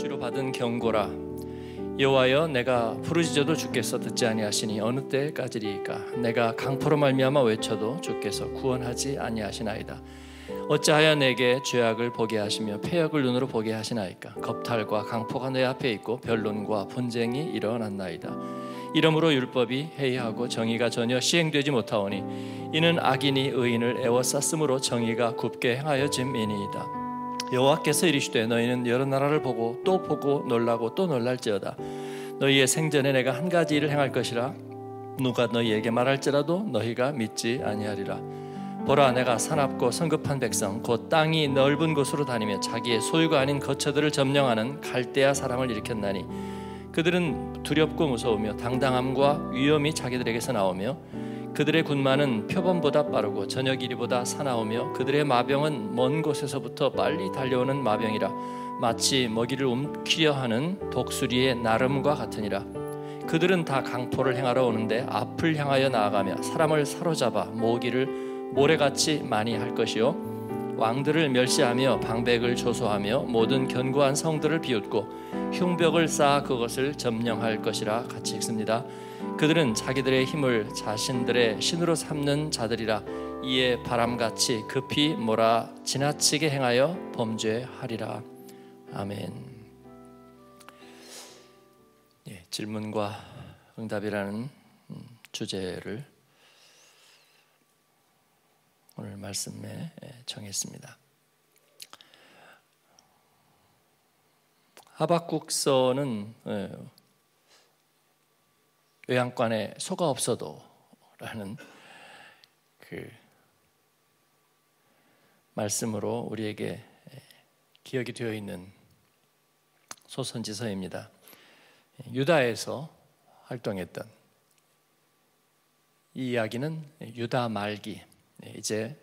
주로 받은 경고라. 여호와여 내가 부르짖어도 주께서 듣지 아니하시니 어느 때까지리까? 내가 강포로 말미암아 외쳐도 주께서 구원하지 아니하시나이다. 어찌하여 내게 죄악을 보게 하시며 폐역을 눈으로 보게 하시나이까? 겁탈과 강포가 내 앞에 있고 변론과 분쟁이 일어났나이다. 이러므로 율법이 해이하고 정의가 전혀 시행되지 못하오니 이는 악인이 의인을 애워쌌으므로 정의가 굽게 행하여 짐이니이다 여호와께서 이르시되 너희는 여러 나라를 보고 또 보고 놀라고 또 놀랄지어다. 너희의 생전에 내가 한 가지 일을 행할 것이라. 누가 너희에게 말할지라도 너희가 믿지 아니하리라. 보라 내가 사납고 성급한 백성 곧 땅이 넓은 곳으로 다니며 자기의 소유가 아닌 거처들을 점령하는 갈대아 사람을 일으켰나니 그들은 두렵고 무서우며 당당함과 위험이 자기들에게서 나오며 그들의 군마는 표범보다 빠르고 저녁 이리보다 사나우며 그들의 마병은 먼 곳에서부터 빨리 달려오는 마병이라 마치 먹이를 움키려 하는 독수리의 나름과 같으니라 그들은 다 강포를 행하러 오는데 앞을 향하여 나아가며 사람을 사로잡아 모기를 모래같이 많이 할 것이요 왕들을 멸시하며 방백을 조소하며 모든 견고한 성들을 비웃고 흉벽을 쌓아 그것을 점령할 것이라 같이 읽습니다. 그들은 자기들의 힘을 자신들의 신으로 삼는 자들이라 이에 바람같이 급히 몰아 지나치게 행하여 범죄하리라. 아멘. 예, 질문과 응답이라는 음, 주제를 오늘 말씀에 예, 정했습니다. 하박국서는 예, 요양관에 소가 없어도 라는 그 말씀으로 우리에게 기억이 되어 있는 소선지서입니다. 유다에서 활동했던 이 이야기는 유다 말기 이제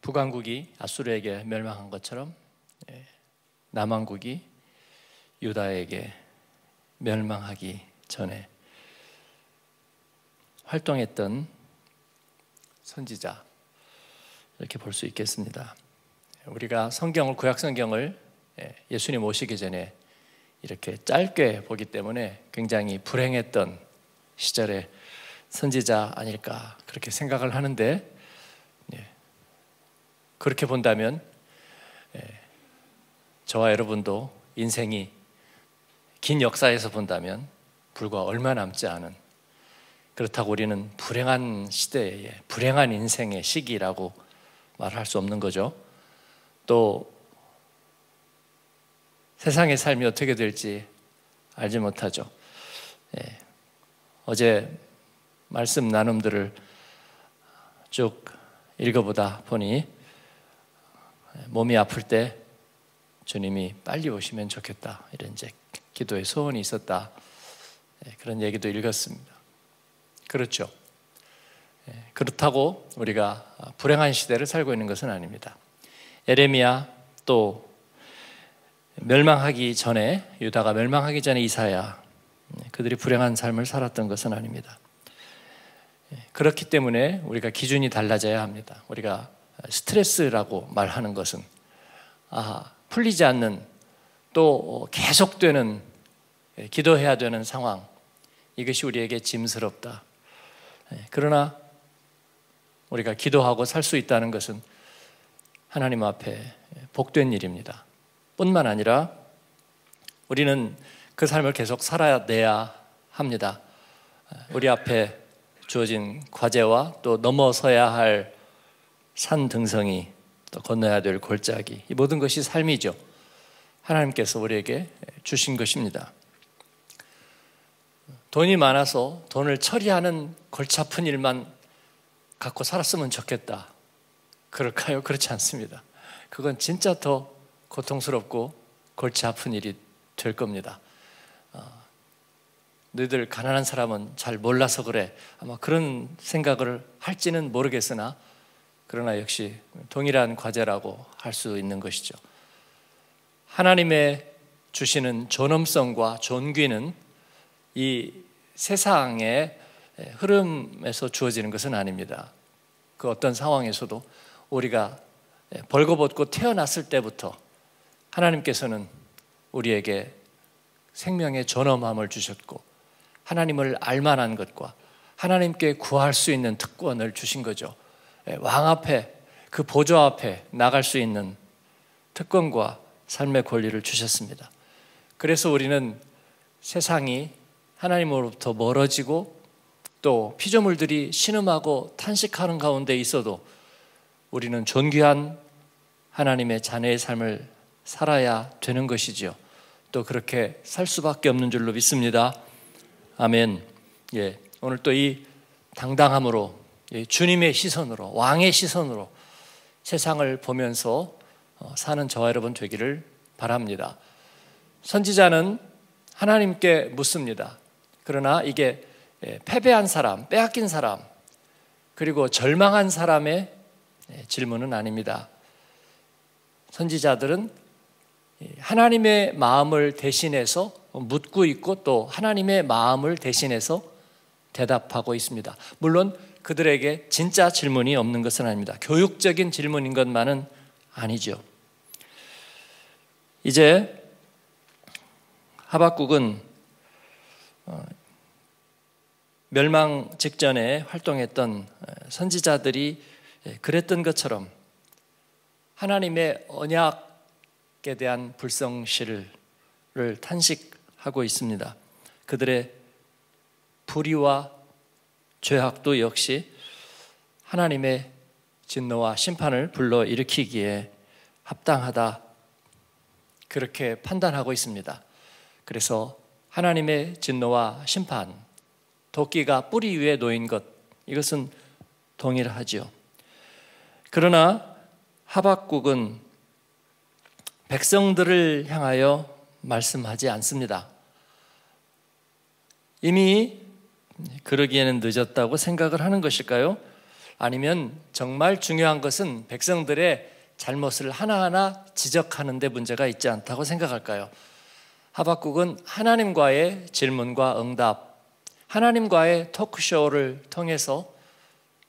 북왕국이 아수르에게 멸망한 것처럼 남왕국이 유다에게 멸망하기 전에 활동했던 선지자 이렇게 볼 수 있겠습니다. 우리가 성경을 구약 성경을 예, 예수님 오시기 전에 이렇게 짧게 보기 때문에 굉장히 불행했던 시절의 선지자 아닐까 그렇게 생각을 하는데 예, 그렇게 본다면 예, 저와 여러분도 인생이 긴 역사에서 본다면 불과 얼마 남지 않은 그렇다고 우리는 불행한 시대에 불행한 인생의 시기라고 말할 수 없는 거죠. 또 세상의 삶이 어떻게 될지 알지 못하죠. 예. 어제 말씀 나눔들을 쭉 읽어보다 보니 몸이 아플 때 주님이 빨리 오시면 좋겠다 이런 이제 기도의 소원이 있었다 예, 그런 얘기도 읽었습니다. 그렇죠. 예, 그렇다고 우리가 불행한 시대를 살고 있는 것은 아닙니다. 에레미야 또 멸망하기 전에 유다가 멸망하기 전에 이사야 예, 그들이 불행한 삶을 살았던 것은 아닙니다. 예, 그렇기 때문에 우리가 기준이 달라져야 합니다. 우리가 스트레스라고 말하는 것은 아, 풀리지 않는 또 계속되는 기도해야 되는 상황 이것이 우리에게 짐스럽다. 예, 그러나 우리가 기도하고 살 수 있다는 것은 하나님 앞에 복된 일입니다. 뿐만 아니라 우리는 그 삶을 계속 살아내야 합니다. 우리 앞에 주어진 과제와 또 넘어서야 할 산 등성이 또 건너야 될 골짜기 이 모든 것이 삶이죠. 하나님께서 우리에게 주신 것입니다. 돈이 많아서 돈을 처리하는 골치 아픈 일만 갖고 살았으면 좋겠다. 그럴까요? 그렇지 않습니다. 그건 진짜 더 고통스럽고 골치 아픈 일이 될 겁니다. 어, 너희들 가난한 사람은 잘 몰라서 그래. 아마 그런 생각을 할지는 모르겠으나 그러나 역시 동일한 과제라고 할 수 있는 것이죠. 하나님의 주시는 존엄성과 존귀는 이 세상의 흐름에서 주어지는 것은 아닙니다. 그 어떤 상황에서도 우리가 벌거벗고 태어났을 때부터 하나님께서는 우리에게 생명의 존엄함을 주셨고 하나님을 알만한 것과 하나님께 구할 수 있는 특권을 주신 거죠. 예, 왕 앞에 그 보좌 앞에 나갈 수 있는 특권과 삶의 권리를 주셨습니다. 그래서 우리는 세상이 하나님으로부터 멀어지고 또 피조물들이 신음하고 탄식하는 가운데 있어도 우리는 존귀한 하나님의 자녀의 삶을 살아야 되는 것이지요. 또 그렇게 살 수밖에 없는 줄로 믿습니다. 아멘. 예. 오늘 또 이 당당함으로 예, 주님의 시선으로 왕의 시선으로 세상을 보면서 어, 사는 저와 여러분 되기를 바랍니다. 선지자는 하나님께 묻습니다. 그러나 이게 예, 패배한 사람, 빼앗긴 사람, 그리고 절망한 사람의 예, 질문은 아닙니다. 선지자들은 하나님의 마음을 대신해서 묻고 있고 또 하나님의 마음을 대신해서 대답하고 있습니다. 물론 그들에게 진짜 질문이 없는 것은 아닙니다. 교육적인 질문인 것만은 아니죠. 이제 하박국은 어, 멸망 직전에 활동했던 어, 선지자들이 예, 그랬던 것처럼 하나님의 언약에 대한 불성실을 탄식하고 있습니다. 그들의 불의와 죄악도 역시 하나님의 진노와 심판을 불러 일으키기에 합당하다 그렇게 판단하고 있습니다. 그래서 하나님의 진노와 심판, 도끼가 뿌리 위에 놓인 것 이것은 동일하지요. 그러나 하박국은 백성들을 향하여 말씀하지 않습니다. 이미 그러기에는 늦었다고 생각을 하는 것일까요? 아니면 정말 중요한 것은 백성들의 잘못을 하나하나 지적하는 데 문제가 있지 않다고 생각할까요? 하박국은 하나님과의 질문과 응답, 하나님과의 토크쇼를 통해서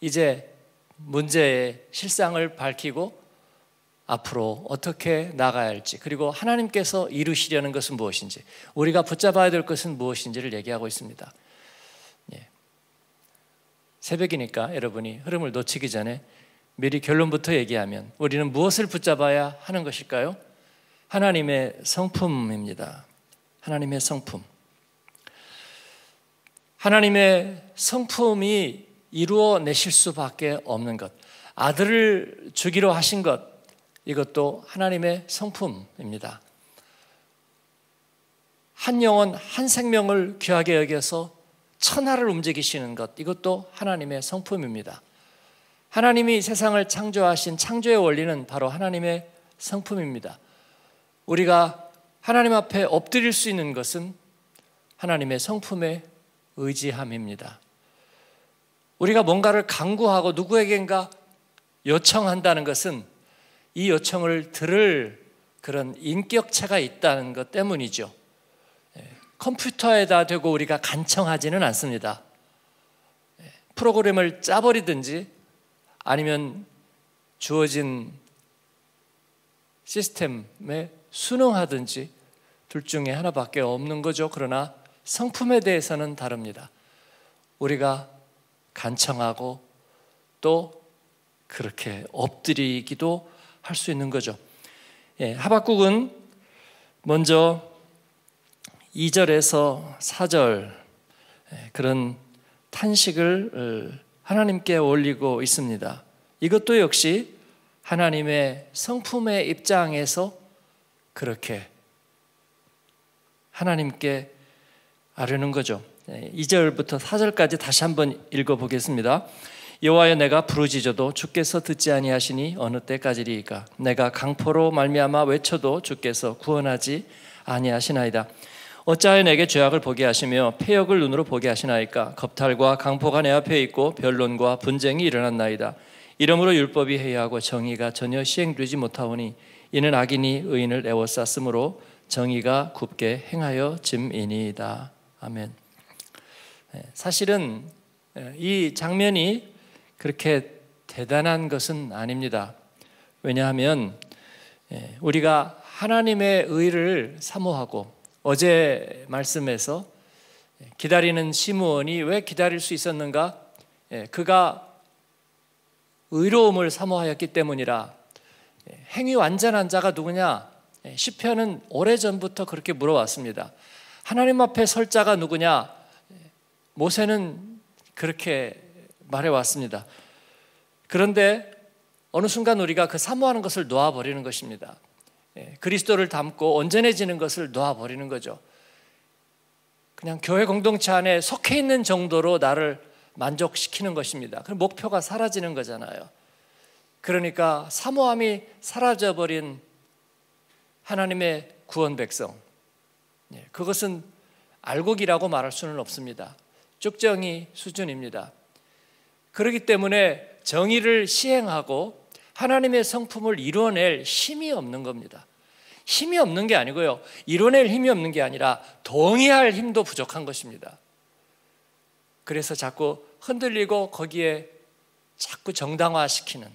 이제 문제의 실상을 밝히고 앞으로 어떻게 나가야 할지 그리고 하나님께서 이루시려는 것은 무엇인지 우리가 붙잡아야 될 것은 무엇인지를 얘기하고 있습니다. 예. 새벽이니까 여러분이 흐름을 놓치기 전에 미리 결론부터 얘기하면 우리는 무엇을 붙잡아야 하는 것일까요? 하나님의 성품입니다. 하나님의 성품. 하나님의 성품이 이루어내실 수밖에 없는 것. 아들을 주기로 하신 것. 이것도 하나님의 성품입니다. 한 영혼, 한 생명을 귀하게 여겨서 천하를 움직이시는 것. 이것도 하나님의 성품입니다. 하나님이 세상을 창조하신 창조의 원리는 바로 하나님의 성품입니다. 우리가 하나님 앞에 엎드릴 수 있는 것은 하나님의 성품에 의지함입니다. 우리가 뭔가를 강구하고 누구에겐가 요청한다는 것은 이 요청을 들을 그런 인격체가 있다는 것 때문이죠. 예, 컴퓨터에다 대고 우리가 간청하지는 않습니다. 예, 프로그램을 짜버리든지 아니면 주어진 시스템에 순응하든지 둘 중에 하나밖에 없는 거죠. 그러나 성품에 대해서는 다릅니다. 우리가 간청하고 또 그렇게 엎드리기도 할 수 있는 거죠. 예, 하박국은 먼저 2절에서 4절 예, 그런 탄식을 어, 하나님께 올리고 있습니다. 이것도 역시 하나님의 성품의 입장에서 그렇게 하나님께 아뢰는 거죠. 2절부터 4절까지 다시 한번 읽어 보겠습니다. 여호와여 내가 부르짖어도 주께서 듣지 아니하시니 어느 때까지리이까 내가 강포로 말미암아 외쳐도 주께서 구원하지 아니하시나이다. 어찌하여 내게 죄악을 보게 하시며 폐역을 눈으로 보게 하시나이까 겁탈과 강포가 내 앞에 있고 변론과 분쟁이 일어났나이다. 이러므로 율법이 해야하고 정의가 전혀 시행되지 못하오니 이는 악인이 의인을 애워쌌으므로 정의가 굽게 행하여 짐이니이다. 아멘. 네, 사실은 이 장면이 그렇게 대단한 것은 아닙니다. 왜냐하면 예, 우리가 하나님의 의를 사모하고 어제 말씀에서 기다리는 시므온이 왜 기다릴 수 있었는가? 예, 그가 의로움을 사모하였기 때문이라. 예, 행위 완전한 자가 누구냐? 시편은 오래전부터 그렇게 물어왔습니다. 하나님 앞에 설 자가 누구냐? 모세는 그렇게 말해 왔습니다. 그런데 어느 순간 우리가 그 사모하는 것을 놓아버리는 것입니다. 예, 그리스도를 담고 온전해지는 것을 놓아버리는 거죠. 그냥 교회 공동체 안에 속해 있는 정도로 나를 만족시키는 것입니다. 그 목표가 사라지는 거잖아요. 그러니까 사모함이 사라져버린 하나님의 구원 백성. 예, 그것은 알곡이라고 말할 수는 없습니다. 쭉정이 수준입니다. 그렇기 때문에 정의를 시행하고 하나님의 성품을 이뤄낼 힘이 없는 겁니다. 힘이 없는 게 아니고요. 이뤄낼 힘이 없는 게 아니라 동의할 힘도 부족한 것입니다. 그래서 자꾸 흔들리고 거기에 자꾸 정당화시키는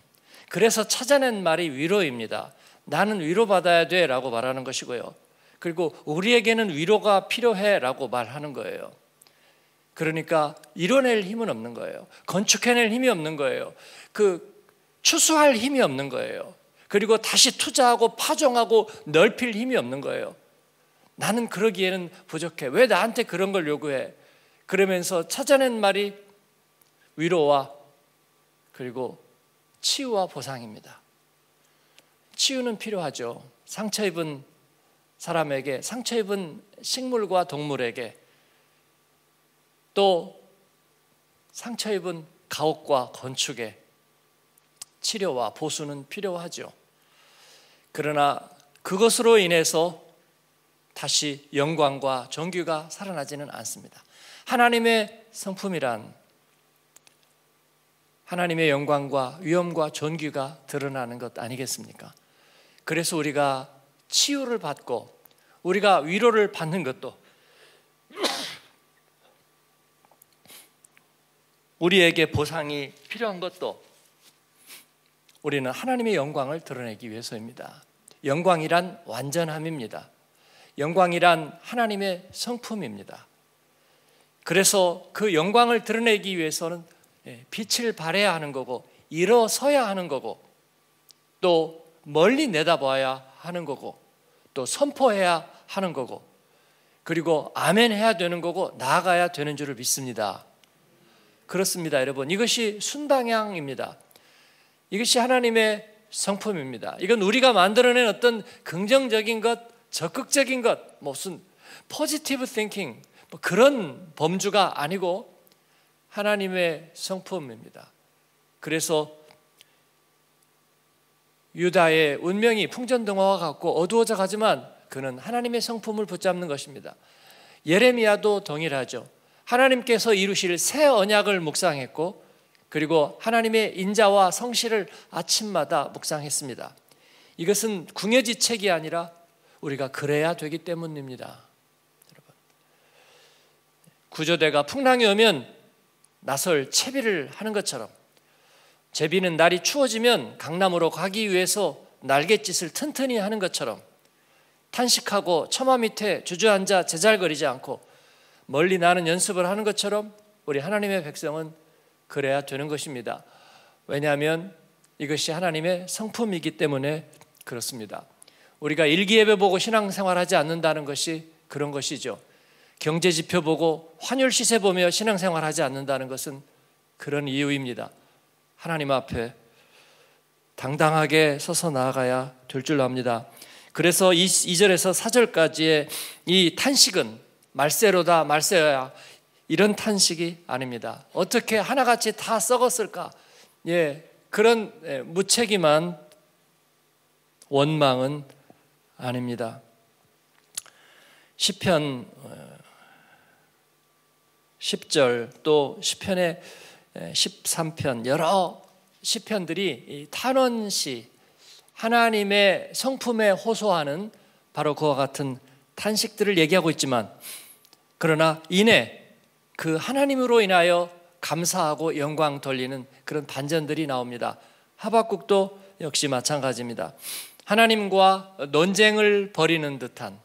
그래서 찾아낸 말이 위로입니다. 나는 위로받아야 돼 라고 말하는 것이고요. 그리고 우리에게는 위로가 필요해 라고 말하는 거예요. 그러니까 이뤄낼 힘은 없는 거예요. 건축해낼 힘이 없는 거예요. 그 추수할 힘이 없는 거예요. 그리고 다시 투자하고 파종하고 넓힐 힘이 없는 거예요. 나는 그러기에는 부족해. 왜 나한테 그런 걸 요구해? 그러면서 찾아낸 말이 위로와 그리고 치유와 보상입니다. 치유는 필요하죠. 상처 입은 사람에게, 상처 입은 식물과 동물에게 또 상처 입은 가옥과 건축에 치료와 보수는 필요하죠. 그러나 그것으로 인해서 다시 영광과 정규가 살아나지는 않습니다. 하나님의 성품이란 하나님의 영광과 위엄과 존귀가 드러나는 것 아니겠습니까? 그래서 우리가 치유를 받고 우리가 위로를 받는 것도 우리에게 보상이 필요한 것도 우리는 하나님의 영광을 드러내기 위해서입니다. 영광이란 완전함입니다. 영광이란 하나님의 성품입니다. 그래서 그 영광을 드러내기 위해서는 예, 빛을 발해야 하는 거고 일어서야 하는 거고 또 멀리 내다봐야 하는 거고 또 선포해야 하는 거고 그리고 아멘 해야 되는 거고 나아가야 되는 줄을 믿습니다. 그렇습니다, 여러분. 이것이 순방향입니다. 이것이 하나님의 성품입니다. 이건 우리가 만들어낸 어떤 긍정적인 것, 적극적인 것, 무슨 포지티브 띵킹 뭐 그런 범주가 아니고 하나님의 성품입니다. 그래서 유다의 운명이 풍전등화와 같고 어두워져 가지만 그는 하나님의 성품을 붙잡는 것입니다. 예레미야도 동일하죠. 하나님께서 이루실 새 언약을 묵상했고 그리고 하나님의 인자와 성실을 아침마다 묵상했습니다. 이것은 궁여지책이 아니라 우리가 그래야 되기 때문입니다. 구조대가 풍랑이 오면 나설 채비를 하는 것처럼 제비는 날이 추워지면 강남으로 가기 위해서 날갯짓을 튼튼히 하는 것처럼 탄식하고 처마 밑에 주저앉아 제잘거리지 않고 멀리 나는 연습을 하는 것처럼 우리 하나님의 백성은 그래야 되는 것입니다. 왜냐하면 이것이 하나님의 성품이기 때문에 그렇습니다. 우리가 일기예배 보고 신앙생활하지 않는다는 것이 그런 것이죠. 경제 지표 보고 환율 시세 보며 신앙생활하지 않는다는 것은 그런 이유입니다. 하나님 앞에 당당하게 서서 나아가야 될 줄 압니다. 그래서 2절에서 4절까지의 이 탄식은 말세로다 말세야 이런 탄식이 아닙니다. 어떻게 하나같이 다 썩었을까? 예, 그런 예, 무책임한 원망은 아닙니다. 시편 10절 어, 또 시편의 13편 여러 시편들이 탄원시 하나님의 성품에 호소하는 바로 그와 같은 탄식들을 얘기하고 있지만 그러나 이내 그 하나님으로 인하여 감사하고 영광 돌리는 그런 반전들이 나옵니다. 하박국도 역시 마찬가지입니다. 하나님과 논쟁을 벌이는 듯한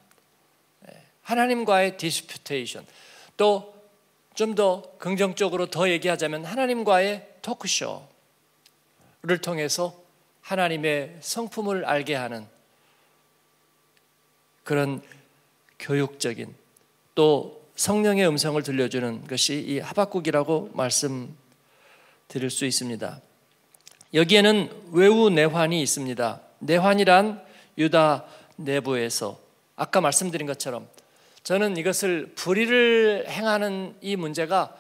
예, 하나님과의 disputation 또 좀 더 긍정적으로 더 얘기하자면 하나님과의 토크쇼를 통해서 하나님의 성품을 알게 하는 그런 교육적인 또 성령의 음성을 들려주는 것이 이 하박국이라고 말씀드릴 수 있습니다. 여기에는 외우 내환이 있습니다. 내환이란 유다 내부에서 아까 말씀드린 것처럼 저는 이것을 불의를 행하는 이 문제가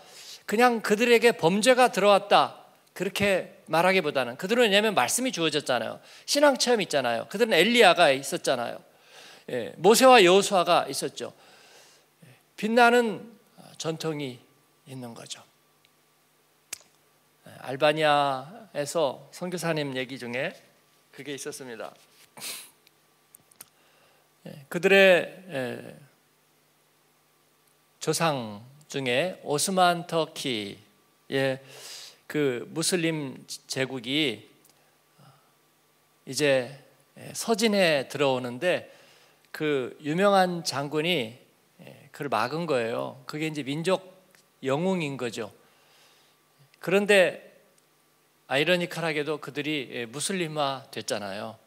그냥 그들에게 범죄가 들어왔다 그렇게 말하기보다는 그들은 왜냐하면 말씀이 주어졌잖아요. 신앙 체험 있잖아요. 그들은 엘리야가 있었잖아요. 예, 모세와 여호수아가 있었죠. 예, 빛나는 전통이 있는 거죠. 예, 알바니아에서 선교사님 얘기 중에 그게 있었습니다. 예, 그들의 조상 중에 오스만 터키의 그 무슬림 제국이 이제 서진에 들어오는데 그 유명한 장군이 그를 막은 거예요. 그게 이제 민족 영웅인 거죠. 그런데 아이러니컬하게도 그들이 무슬림화 됐잖아요.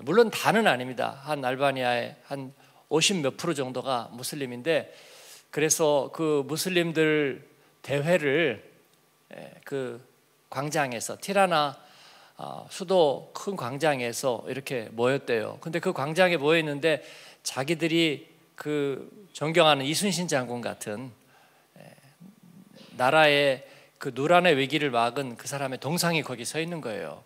물론 다는 아닙니다. 한 알바니아의 한 50 몇 프로 정도가 무슬림인데 그래서 그 무슬림들 대회를 그 광장에서 티라나 어, 수도 큰 광장에서 이렇게 모였대요. 근데 그 광장에 모여 있는데 자기들이 그 존경하는 이순신 장군 같은 나라의 그 누란의 위기를 막은 그 사람의 동상이 거기 서 있는 거예요.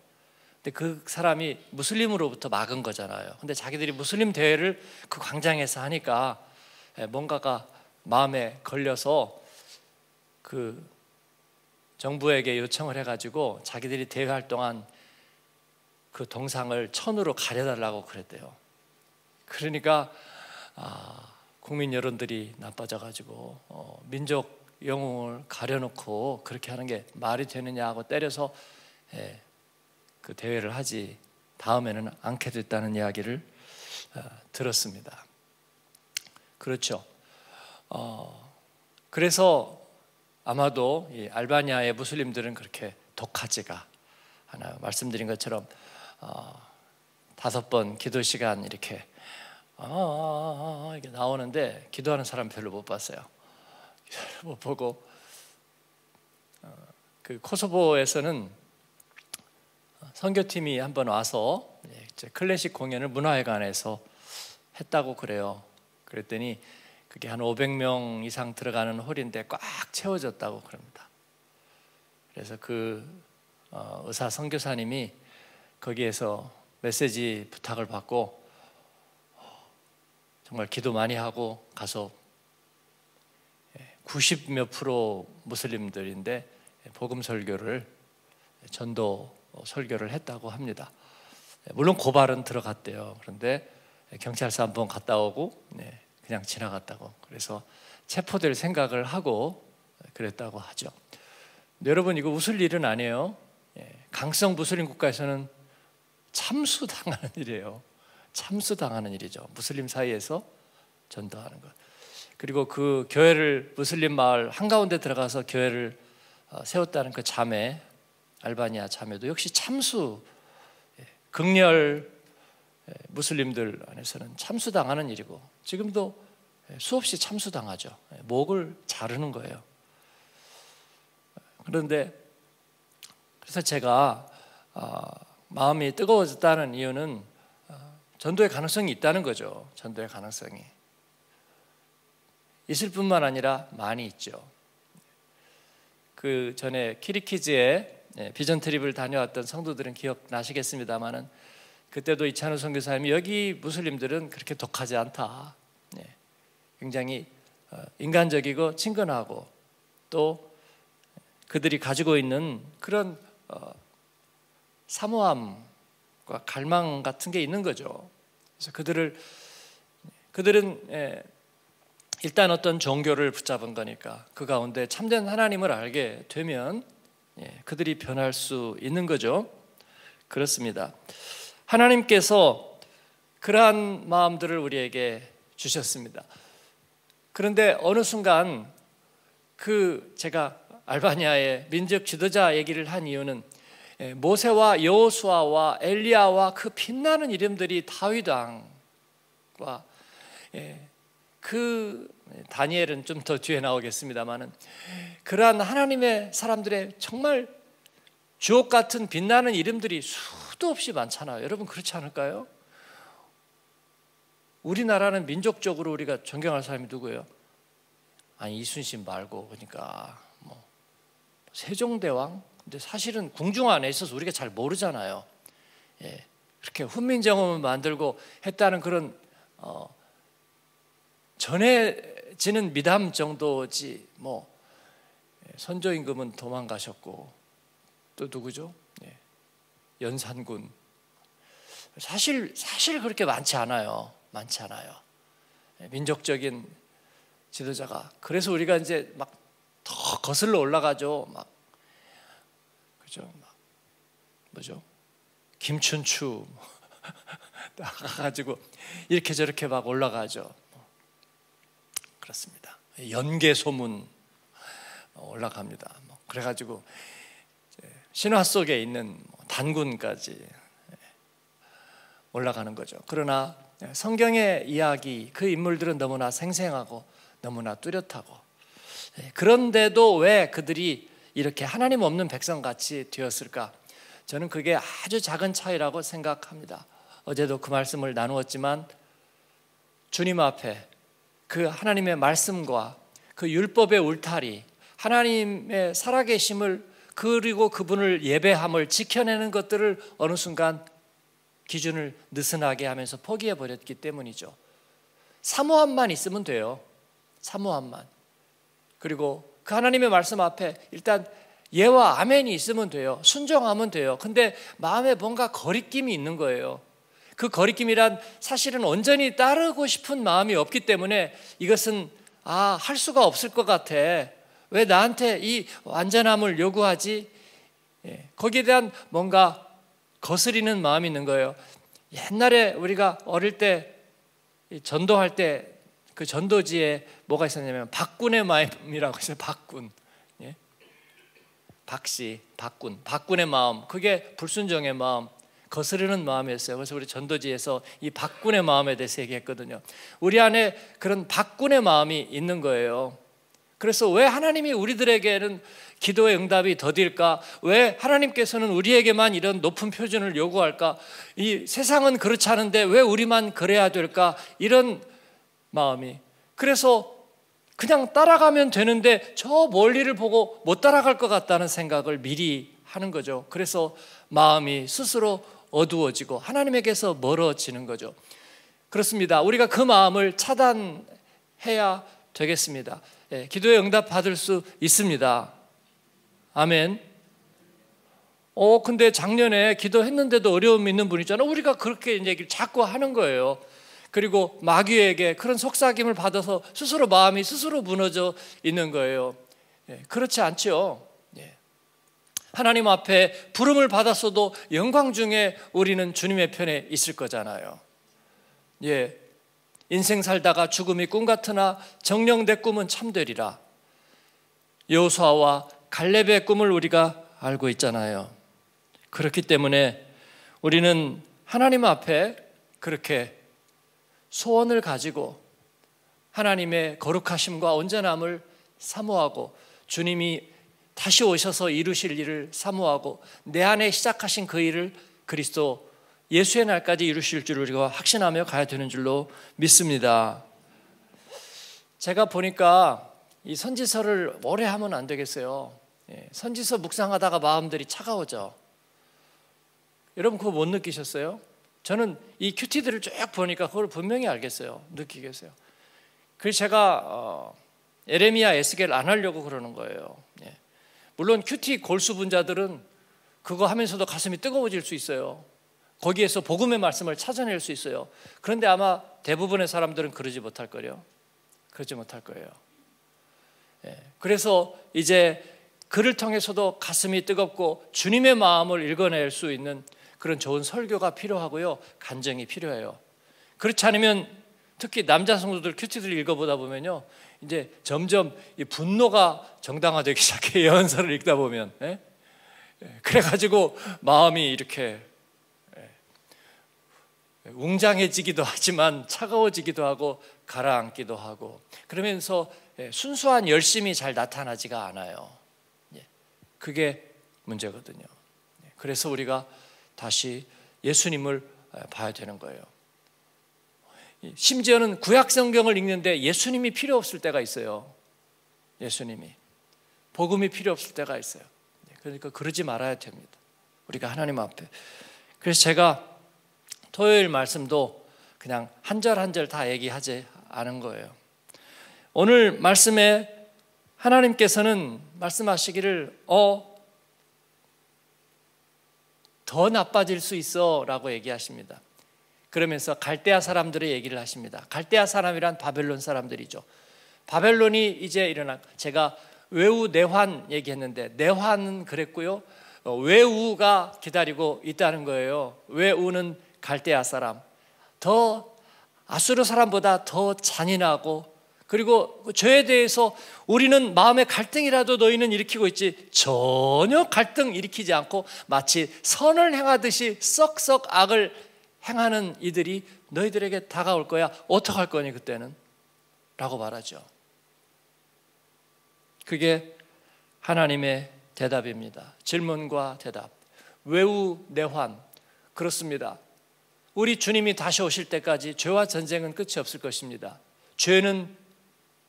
근데 그 사람이 무슬림으로부터 막은 거잖아요. 근데 자기들이 무슬림 대회를 그 광장에서 하니까 뭔가가 마음에 걸려서 그 정부에게 요청을 해가지고 자기들이 대회할 동안 그 동상을 천으로 가려달라고 그랬대요. 그러니까 아, 국민 여론들이 나빠져가지고 어, 민족 영웅을 가려놓고 그렇게 하는 게 말이 되느냐 하고 때려서 예, 그 대회를 하지 다음에는 않게 됐다는 이야기를 어, 들었습니다. 그렇죠. 어, 그래서 아마도 이 알바니아의 무슬림들은 그렇게 독하지가 않아요. 말씀드린 것처럼 어, 다섯 번 기도 시간 이렇게 아, 아, 아, 아, 이게 나오는데 기도하는 사람 별로 못 봤어요. 못 보고 어, 그 코소보에서는 선교팀이 한번 와서 클래식 공연을 문화회관에서 했다고 그래요. 그랬더니 그게 한 500명 이상 들어가는 홀인데 꽉 채워졌다고 그럽니다. 그래서 그 어, 의사 선교사님이 거기에서 메시지 부탁을 받고 정말 기도 많이 하고 가서 90 몇 프로 무슬림들인데 복음 설교를 전도 설교를 했다고 합니다. 물론 고발은 들어갔대요. 그런데 경찰서 한번 갔다 오고 네, 그냥 지나갔다고. 그래서 체포될 생각을 하고 그랬다고 하죠. 여러분 이거 웃을 일은 아니에요. 예, 강성 무슬림 국가에서는 참수 당하는 일이에요. 참수 당하는 일이죠. 무슬림 사이에서 전도하는 것. 그리고 그 교회를 무슬림 마을 한가운데 들어가서 교회를 어, 세웠다는 그 자매 알바니아 자매도 역시 참수 예, 극렬 예, 무슬림들 안에서는 참수당하는 일이고 지금도 예, 수없이 참수당하죠. 예, 목을 자르는 거예요. 그런데 그래서 제가 아, 마음이 뜨거워졌다는 이유는 아, 전도의 가능성이 있다는 거죠. 전도의 가능성이 있을 뿐만 아니라 많이 있죠. 그 전에 키리키즈에 비전 트립을 다녀왔던 성도들은 기억나시겠습니다만은 그때도 이찬우 선교사님이 여기 무슬림들은 그렇게 독하지 않다. 네. 굉장히 어, 인간적이고 친근하고 또 그들이 가지고 있는 그런 어, 사모함과 갈망 같은 게 있는 거죠. 그래서 그들을 그들은 예, 일단 어떤 종교를 붙잡은 거니까 그 가운데 참된 하나님을 알게 되면 예, 그들이 변할 수 있는 거죠. 그렇습니다. 하나님께서 그러한 마음들을 우리에게 주셨습니다. 그런데 어느 순간 그 제가 알바니아의 민족 지도자 얘기를 한 이유는 예, 모세와 여호수아와 엘리야와 그 빛나는 이름들이 다윗 왕과 예, 그 다니엘은 좀 더 뒤에 나오겠습니다만은 그러한 하나님의 사람들의 정말 주옥 같은 빛나는 이름들이 수 도 없이 많잖아요. 여러분 그렇지 않을까요? 우리나라는 민족적으로 우리가 존경할 사람이 누구예요? 아니 이순신 말고 그러니까 뭐 세종대왕. 근데 사실은 궁중 안에 있어서 우리가 잘 모르잖아요. 예, 그렇게 훈민정음을 만들고 했다는 그런 어, 전해지는 미담 정도지 뭐 예, 선조 임금은 도망가셨고 또 누구죠? 예, 연산군 사실 사실 그렇게 많지 않아요. 많지 않아요. 예, 민족적인 지도자가 그래서 우리가 이제 막 더 거슬러 올라가죠. 막 그죠? 막 뭐죠? 김춘추 나가가지고 이렇게 저렇게 막 올라가죠. 그렇습니다. 연계 소문 올라갑니다. 뭐 그래가지고 신화 속에 있는 뭐 단군까지 올라가는 거죠. 그러나 성경의 이야기 그 인물들은 너무나 생생하고 너무나 뚜렷하고 그런데도 왜 그들이 이렇게 하나님 없는 백성 같이 되었을까? 저는 그게 아주 작은 차이라고 생각합니다. 어제도 그 말씀을 나누었지만 주님 앞에 그 하나님의 말씀과 그 율법의 울타리, 하나님의 살아계심을 그리고 그분을 예배함을 지켜내는 것들을 어느 순간 기준을 느슨하게 하면서 포기해 버렸기 때문이죠. 사모함만 있으면 돼요. 사모함만. 그리고 그 하나님의 말씀 앞에 일단 예와 아멘이 있으면 돼요. 순종하면 돼요. 근데 마음에 뭔가 거리낌이 있는 거예요. 그 거리낌이란 사실은 온전히 따르고 싶은 마음이 없기 때문에 이것은 아, 할 수가 없을 것 같아. 왜 나한테 이 완전함을 요구하지? 예, 거기에 대한 뭔가 거스리는 마음이 있는 거예요. 옛날에 우리가 어릴 때 전도할 때 그 전도지에 뭐가 있었냐면 박군의 마음이라고 있어요. 박군. 예? 박씨, 박군. 박군의 마음. 그게 불순종의 마음. 거스르는 마음이었어요. 그래서 우리 전도지에서 이 박군의 마음에 대해서 얘기했거든요. 우리 안에 그런 박군의 마음이 있는 거예요. 그래서 왜 하나님이 우리들에게는 기도의 응답이 더딜까? 왜 하나님께서는 우리에게만 이런 높은 표준을 요구할까? 이 세상은 그렇지 않은데 왜 우리만 그래야 될까? 이런 마음이. 그래서 그냥 따라가면 되는데 저 멀리를 보고 못 따라갈 것 같다는 생각을 미리 하는 거죠. 그래서 마음이 스스로 어두워지고 하나님에게서 멀어지는 거죠. 그렇습니다. 우리가 그 마음을 차단해야 되겠습니다. 예, 기도에 응답 받을 수 있습니다. 아멘. 어, 근데 작년에 기도했는데도 어려움이 있는 분 있잖아. 우리가 그렇게 얘기를 자꾸 하는 거예요. 그리고 마귀에게 그런 속삭임을 받아서 스스로 마음이 스스로 무너져 있는 거예요. 예, 그렇지 않죠. 하나님 앞에 부름을 받았어도 영광 중에 우리는 주님의 편에 있을 거잖아요. 예. 인생 살다가 죽음이 꿈 같으나 정령 내 꿈은 참되리라. 여호수아와 갈렙의 꿈을 우리가 알고 있잖아요. 그렇기 때문에 우리는 하나님 앞에 그렇게 소원을 가지고 하나님의 거룩하심과 온전함을 사모하고 주님이 다시 오셔서 이루실 일을 사모하고 내 안에 시작하신 그 일을 그리스도 예수의 날까지 이루실 줄 우리가 확신하며 가야 되는 줄로 믿습니다. 제가 보니까 이 선지서를 오래 하면 안 되겠어요. 예, 선지서 묵상하다가 마음들이 차가워져. 여러분 그거 못 느끼셨어요? 저는 이 큐티들을 쭉 보니까 그걸 분명히 알겠어요. 느끼겠어요. 그래서 제가 어, 에레미야 에스겔 안 하려고 그러는 거예요. 예. 물론 큐티 골수 분자들은 그거 하면서도 가슴이 뜨거워질 수 있어요. 거기에서 복음의 말씀을 찾아낼 수 있어요. 그런데 아마 대부분의 사람들은 그러지 못할 거예요. 그러지 못할 거예요. 예. 그래서 이제 그를 통해서도 가슴이 뜨겁고 주님의 마음을 읽어낼 수 있는 그런 좋은 설교가 필요하고요. 간증이 필요해요. 그렇지 않으면 특히 남자 성도들 큐티들 읽어보다 보면요. 이제 점점 분노가 정당화되기 시작해 예언서를 읽다 보면 예? 예 그래가지고 마음이 이렇게 예, 웅장해지기도 하지만 차가워지기도 하고 가라앉기도 하고 그러면서 예, 순수한 열심이 잘 나타나지가 않아요. 그게 문제거든요. 그래서 우리가 다시 예수님을 봐야 되는 거예요. 심지어는 구약 성경을 읽는데 예수님이 필요 없을 때가 있어요. 예수님이 복음이 필요 없을 때가 있어요. 그러니까 그러지 말아야 됩니다. 우리가 하나님 앞에. 그래서 제가 토요일 말씀도 그냥 한 절 한 절 다 얘기하지 않은 거예요. 오늘 말씀에 하나님께서는 말씀하시기를 어, 더 나빠질 수 있어 라고 얘기하십니다. 그러면서 갈대아 사람들의 얘기를 하십니다. 갈대아 사람이란 바벨론 사람들이죠. 바벨론이 이제 일어나 제가 외우 내환 얘기했는데 내환은 그랬고요. 어, 외우가 기다리고 있다는 거예요. 외우는 갈대아 사람. 더 아수르 사람보다 더 잔인하고 그리고 죄에 대해서 우리는 마음의 갈등이라도 너희는 일으키고 있지 전혀 갈등 일으키지 않고 마치 선을 행하듯이 썩썩 악을 행하는 이들이 너희들에게 다가올 거야. 어떡할 거니 그때는? 라고 말하죠. 그게 하나님의 대답입니다. 질문과 대답. 외우 내환. 그렇습니다. 우리 주님이 다시 오실 때까지 죄와 전쟁은 끝이 없을 것입니다. 죄는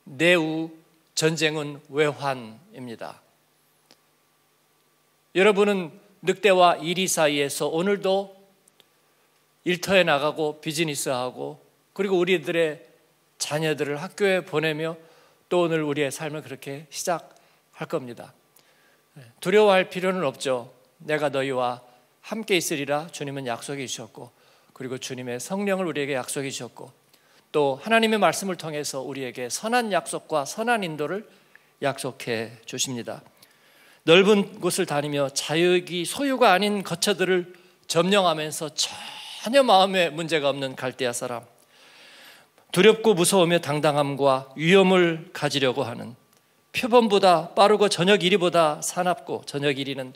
내우, 전쟁은 외환입니다. 여러분은 늑대와 이리 사이에서 오늘도 일터에 나가고 비즈니스하고 그리고 우리들의 자녀들을 학교에 보내며 또 오늘 우리의 삶을 그렇게 시작할 겁니다. 두려워할 필요는 없죠. 내가 너희와 함께 있으리라 주님은 약속해 주셨고 그리고 주님의 성령을 우리에게 약속해 주셨고 또 하나님의 말씀을 통해서 우리에게 선한 약속과 선한 인도를 약속해 주십니다. 넓은 곳을 다니며 자유기 소유가 아닌 거처들을 점령하면서 전혀 마음에 문제가 없는 갈대아 사람 두렵고 무서우며 당당함과 위험을 가지려고 하는 표범보다 빠르고 저녁 이리보다 사납고 저녁 이리는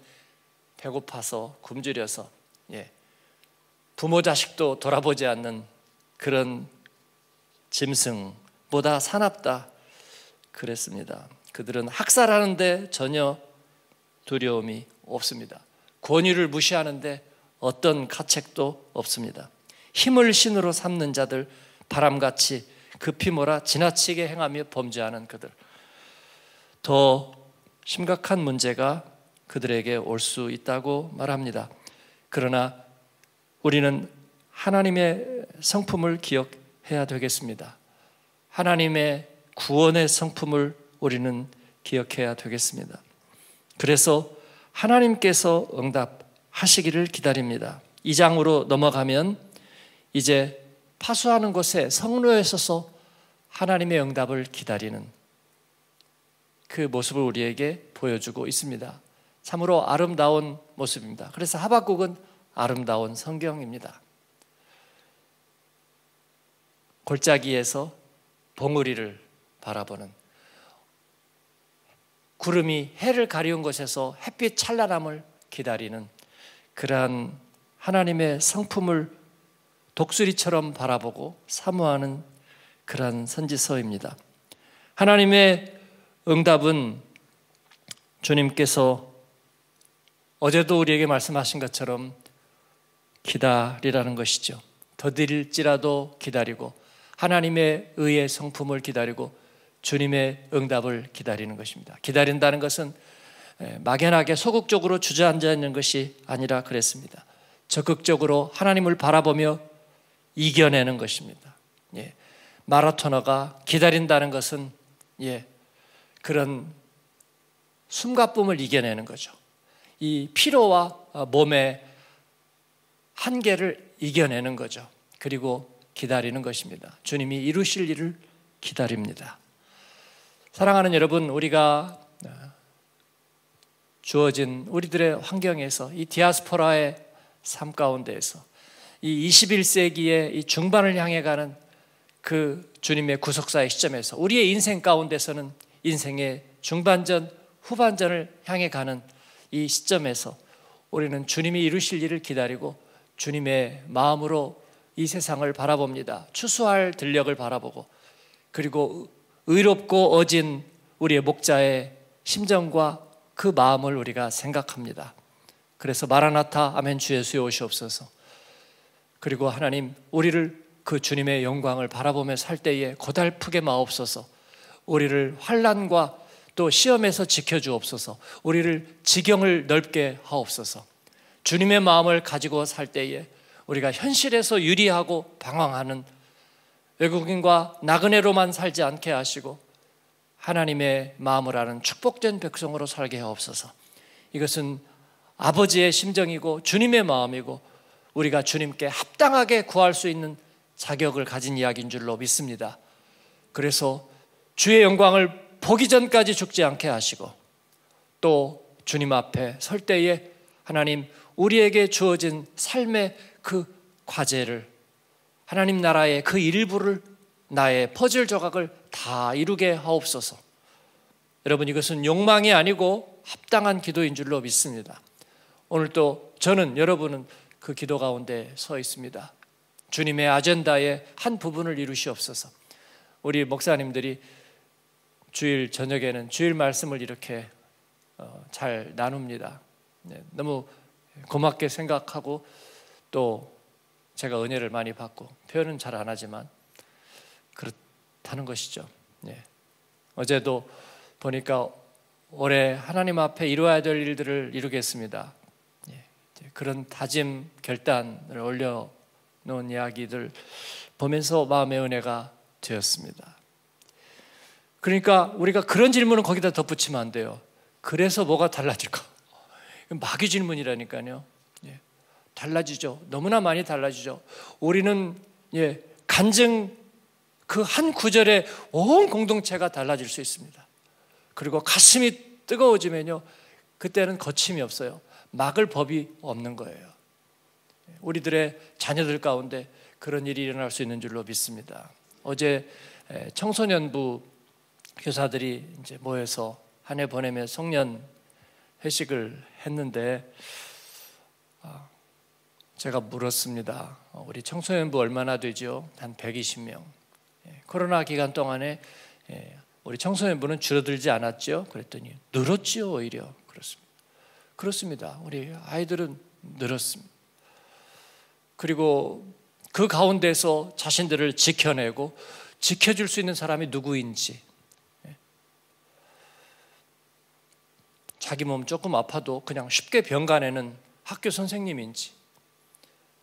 배고파서 굶주려서 예. 부모 자식도 돌아보지 않는 그런 짐승보다 사납다 그랬습니다. 그들은 학살하는데 전혀 두려움이 없습니다. 권위를 무시하는데 어떤 가책도 없습니다. 힘을 신으로 삼는 자들 바람같이 급히 몰아 지나치게 행하며 범죄하는 그들. 더 심각한 문제가 그들에게 올 수 있다고 말합니다. 그러나 우리는 하나님의 성품을 기억해야 되겠습니다. 하나님의 구원의 성품을 우리는 기억해야 되겠습니다. 그래서 하나님께서 응답 하시기를 기다립니다. 이 장으로 넘어가면 이제 파수하는 곳에 성로에 서서 하나님의 응답을 기다리는 그 모습을 우리에게 보여주고 있습니다. 참으로 아름다운 모습입니다. 그래서 하박국은 아름다운 성경입니다. 골짜기에서 봉우리를 바라보는 구름이 해를 가리운 곳에서 햇빛 찬란함을 기다리는 그러한 하나님의 성품을 독수리처럼 바라보고 사모하는 그러한 선지서입니다. 하나님의 응답은 주님께서 어제도 우리에게 말씀하신 것처럼 기다리라는 것이죠. 더딜지라도 기다리고 하나님의 의의 성품을 기다리고 주님의 응답을 기다리는 것입니다. 기다린다는 것은 막연하게 소극적으로 주저앉아 있는 것이 아니라 그랬습니다. 적극적으로 하나님을 바라보며 이겨내는 것입니다. 예. 마라토너가 기다린다는 것은 예. 그런 숨가쁨을 이겨내는 거죠. 이 피로와 몸의 한계를 이겨내는 거죠. 그리고 기다리는 것입니다. 주님이 이루실 일을 기다립니다. 사랑하는 여러분, 우리가 주어진 우리들의 환경에서 이 디아스포라의 삶 가운데에서 이 21세기의 이 중반을 향해 가는 그 주님의 구속사의 시점에서 우리의 인생 가운데서는 인생의 중반전, 후반전을 향해 가는 이 시점에서 우리는 주님이 이루실 일을 기다리고 주님의 마음으로 이 세상을 바라봅니다. 추수할 들력을 바라보고 그리고 의롭고 어진 우리의 목자의 심정과 그 마음을 우리가 생각합니다. 그래서 마라나타 아멘 주 예수여 오시옵소서. 그리고 하나님 우리를 그 주님의 영광을 바라보며 살 때에 고달프게 마옵소서. 우리를 환란과 또 시험에서 지켜 주옵소서. 우리를 지경을 넓게 하옵소서. 주님의 마음을 가지고 살 때에 우리가 현실에서 유리하고 방황하는 외국인과 나그네로만 살지 않게 하시고 하나님의 마음을 아는 축복된 백성으로 살게 하옵소서. 이것은 아버지의 심정이고 주님의 마음이고 우리가 주님께 합당하게 구할 수 있는 자격을 가진 이야기인 줄로 믿습니다. 그래서 주의 영광을 보기 전까지 죽지 않게 하시고 또 주님 앞에 설 때에 하나님 우리에게 주어진 삶의 그 과제를 하나님 나라의 그 일부를 나의 퍼즐 조각을 다 이루게 하옵소서. 여러분 이것은 욕망이 아니고 합당한 기도인 줄로 믿습니다. 오늘 또 저는 여러분은 그 기도 가운데 서 있습니다. 주님의 아젠다의 한 부분을 이루시옵소서. 우리 목사님들이 주일 저녁에는 주일 말씀을 이렇게 어, 잘 나눕니다. 네, 너무 고맙게 생각하고 또 제가 은혜를 많이 받고 표현은 잘 안 하지만 그렇다는 것이죠. 네. 어제도 보니까 올해 하나님 앞에 이루어야 될 일들을 이루겠습니다. 네. 그런 다짐 결단을 올려 놓은 이야기들 보면서 마음의 은혜가 되었습니다. 그러니까 우리가 그런 질문은 거기다 덧붙이면 안 돼요. 그래서 뭐가 달라질까? 마귀 질문이라니까요. 예, 달라지죠. 너무나 많이 달라지죠. 우리는 예, 간증 그 한 구절에 온 공동체가 달라질 수 있습니다. 그리고 가슴이 뜨거워지면요. 그때는 거침이 없어요. 막을 법이 없는 거예요. 우리들의 자녀들 가운데 그런 일이 일어날 수 있는 줄로 믿습니다. 어제 청소년부 교사들이 이제 모여서 한 해 보내며 송년 회식을 했는데 아, 제가 물었습니다. 어, 우리 청소년부 얼마나 되죠? 한 120명. 예, 코로나 기간 동안에 예, 우리 청소년부는 줄어들지 않았죠? 그랬더니 늘었지요, 오히려. 그렇습니다. 그렇습니다. 우리 아이들은 늘었습니다. 그리고 그 가운데서 자신들을 지켜내고 지켜줄 수 있는 사람이 누구인지 자기 몸 조금 아파도 그냥 쉽게 병가내는 학교 선생님인지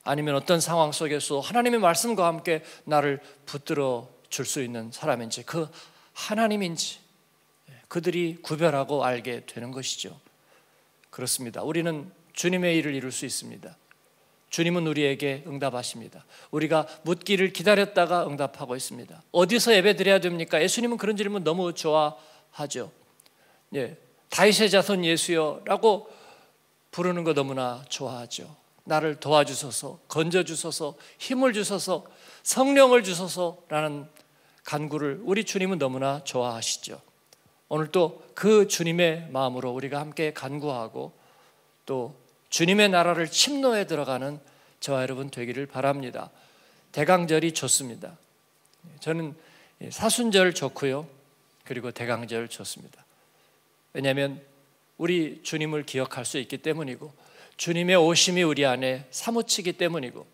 아니면 어떤 상황 속에서 하나님의 말씀과 함께 나를 붙들어 줄 수 있는 사람인지 그 하나님인지 그들이 구별하고 알게 되는 것이죠. 그렇습니다. 우리는 주님의 일을 이룰 수 있습니다. 주님은 우리에게 응답하십니다. 우리가 묻기를 기다렸다가 응답하고 있습니다. 어디서 예배 드려야 됩니까? 예수님은 그런 질문 너무 좋아하죠. 예, 다윗의 자손 예수여라고 부르는 거 너무나 좋아하죠. 나를 도와주소서, 건져주소서, 힘을 주소서, 성령을 주소서라는 간구를 우리 주님은 너무나 좋아하시죠. 오늘 또 그 주님의 마음으로 우리가 함께 간구하고 또 주님의 나라를 침노에 들어가는 저와 여러분 되기를 바랍니다. 대강절이 좋습니다. 저는 사순절 좋고요. 그리고 대강절 좋습니다. 왜냐하면 우리 주님을 기억할 수 있기 때문이고 주님의 오심이 우리 안에 사무치기 때문이고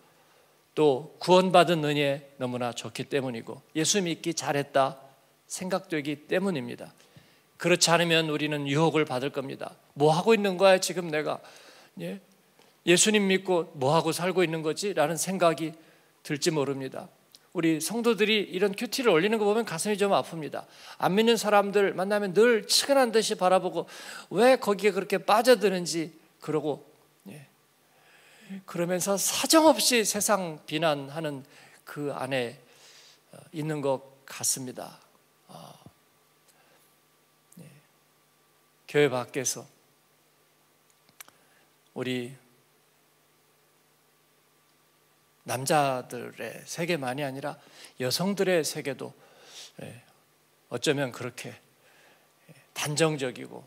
또 구원받은 은혜 너무나 좋기 때문이고 예수 믿기 잘했다 생각되기 때문입니다. 그렇지 않으면 우리는 유혹을 받을 겁니다. 뭐 하고 있는 거야 지금 내가 예? 예수님 믿고 뭐 하고 살고 있는 거지? 라는 생각이 들지 모릅니다. 우리 성도들이 이런 큐티를 올리는 거 보면 가슴이 좀 아픕니다. 안 믿는 사람들 만나면 늘 치근한 듯이 바라보고 왜 거기에 그렇게 빠져드는지 그러고 예. 그러면서 사정없이 세상 비난하는 그 안에 어, 있는 것 같습니다. 어. 예. 교회 밖에서 우리 남자들의 세계만이 아니라 여성들의 세계도 예, 어쩌면 그렇게 예, 단정적이고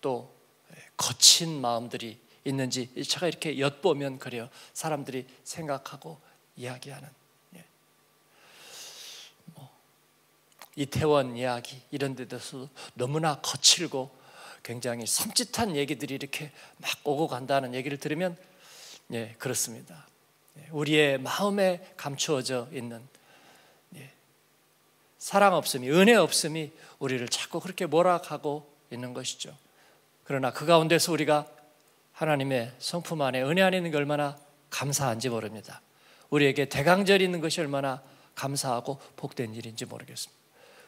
또 예, 거친 마음들이 있는지 차가 이렇게 엿보면 그래요. 사람들이 생각하고 이야기하는 뭐, 이태원 이야기 이런 데서 너무나 거칠고 굉장히 섬찟한 얘기들이 이렇게 막 오고 간다는 얘기를 들으면 예, 그렇습니다. 예, 우리의 마음에 감추어져 있는 예, 사랑 없음이 은혜 없음이 우리를 자꾸 그렇게 몰아가고 있는 것이죠. 그러나 그 가운데서 우리가 하나님의 성품 안에 은혜 안에 있는 게 얼마나 감사한지 모릅니다. 우리에게 대강절 있는 것이 얼마나 감사하고 복된 일인지 모르겠습니다.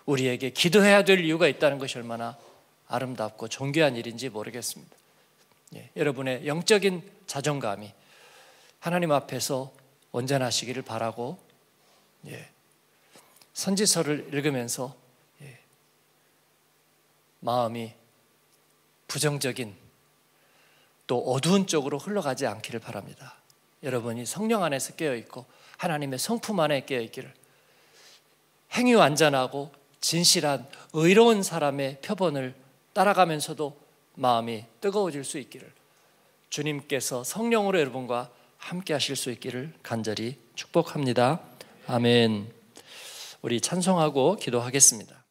우리에게 기도해야 될 이유가 있다는 것이 얼마나 아름답고 존귀한 일인지 모르겠습니다. 예, 여러분의 영적인 자존감이 하나님 앞에서 온전하시기를 바라고 예, 선지서를 읽으면서 예, 마음이 부정적인 또 어두운 쪽으로 흘러가지 않기를 바랍니다. 여러분이 성령 안에서 깨어 있고 하나님의 성품 안에 깨어 있기를 행위 완전하고 진실한 의로운 사람의 표본을 따라가면서도 마음이 뜨거워질 수 있기를 주님께서 성령으로 여러분과 함께 하실 수 있기를 간절히 축복합니다. 아멘. 우리 찬송하고 기도하겠습니다.